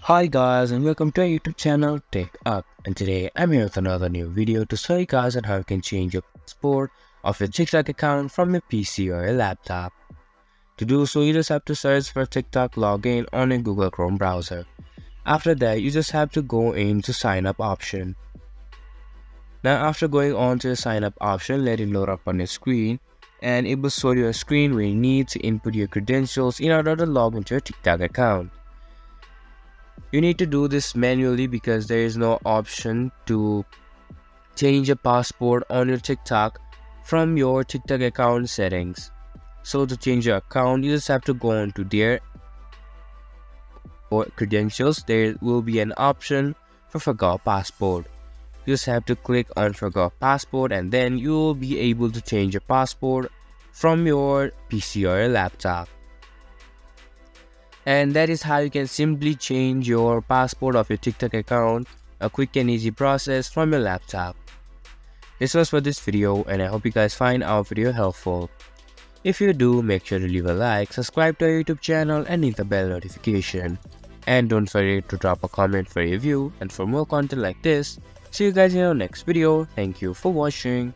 Hi guys and welcome to our YouTube channel Tech Up and today I'm here with another new video to show you guys on how you can change your password of your TikTok account from your PC or your laptop. To do so you just have to search for TikTok login on your Google Chrome browser. After that you just have to go into sign up option. Now after going on to the sign up option let it load up on your screen and it will show you a screen where you need to input your credentials in order to log into your TikTok account. You need to do this manually because there is no option to change a password on your TikTok from your TikTok account settings. So to change your account, you just have to go on to there for credentials. There will be an option for forgot passport. You just have to click on forgot passport and then you will be able to change your passport from your PC or your laptop and that is how you can simply change your passport of your TikTok account, a quick and easy process from your laptop. This was for this video and I hope you guys find our video helpful. If you do, make sure to leave a like, subscribe to our YouTube channel and hit the bell notification. And don't forget to drop a comment for your review and for more content like this. See you guys in our next video. Thank you for watching.